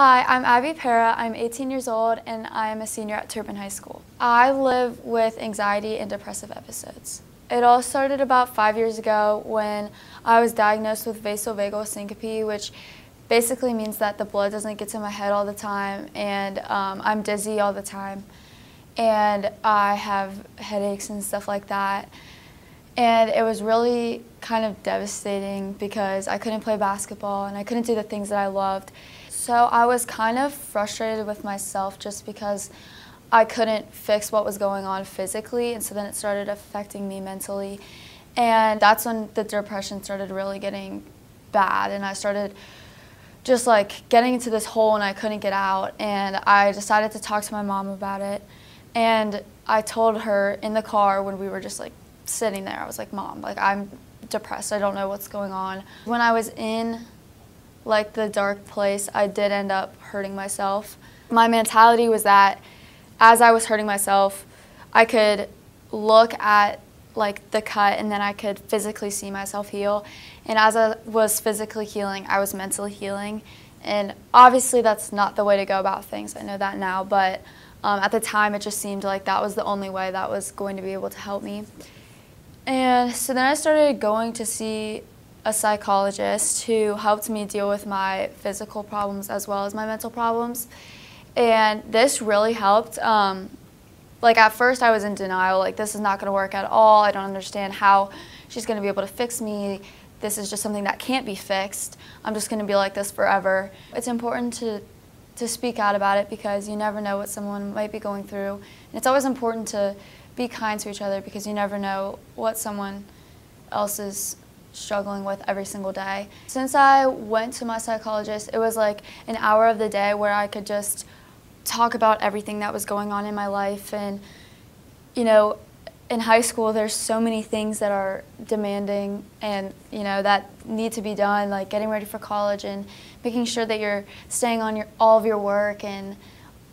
Hi, I'm Abby Para. I'm 18 years old and I'm a senior at Turpin High School. I live with anxiety and depressive episodes. It all started about five years ago when I was diagnosed with vasovagal syncope, which basically means that the blood doesn't get to my head all the time and um, I'm dizzy all the time and I have headaches and stuff like that. And it was really kind of devastating because I couldn't play basketball and I couldn't do the things that I loved. So I was kind of frustrated with myself just because I couldn't fix what was going on physically, and so then it started affecting me mentally. And that's when the depression started really getting bad, and I started just like getting into this hole and I couldn't get out. And I decided to talk to my mom about it. And I told her in the car when we were just like sitting there, I was like, Mom, like I'm depressed. I don't know what's going on. When I was in like the dark place, I did end up hurting myself. My mentality was that as I was hurting myself, I could look at like the cut and then I could physically see myself heal. And as I was physically healing, I was mentally healing. And obviously that's not the way to go about things. I know that now, but um, at the time it just seemed like that was the only way that was going to be able to help me. And so then I started going to see a psychologist who helped me deal with my physical problems as well as my mental problems. And this really helped. Um, like at first I was in denial, like this is not gonna work at all. I don't understand how she's gonna be able to fix me. This is just something that can't be fixed. I'm just gonna be like this forever. It's important to, to speak out about it because you never know what someone might be going through. And it's always important to be kind to each other because you never know what someone else is struggling with every single day. Since I went to my psychologist, it was like an hour of the day where I could just talk about everything that was going on in my life. And you know in high school there's so many things that are demanding and you know that need to be done like getting ready for college and making sure that you're staying on your all of your work. And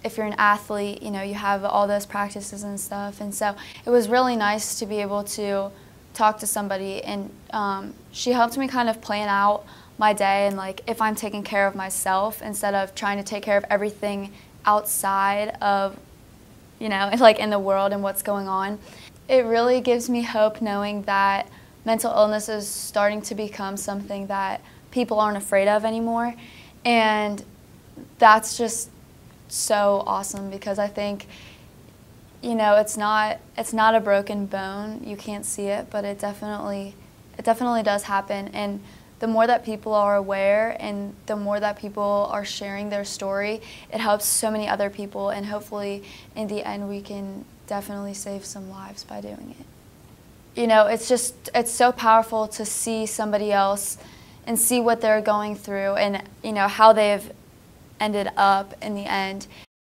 if you're an athlete you know you have all those practices and stuff. And so it was really nice to be able to talk to somebody and um, she helped me kind of plan out my day and like if I'm taking care of myself instead of trying to take care of everything outside of you know like in the world and what's going on. It really gives me hope knowing that mental illness is starting to become something that people aren't afraid of anymore and that's just so awesome because I think you know, it's not it's not a broken bone. You can't see it, but it definitely it definitely does happen and the more that people are aware and the more that people are sharing their story, it helps so many other people and hopefully in the end we can definitely save some lives by doing it. You know, it's just it's so powerful to see somebody else and see what they're going through and you know how they've ended up in the end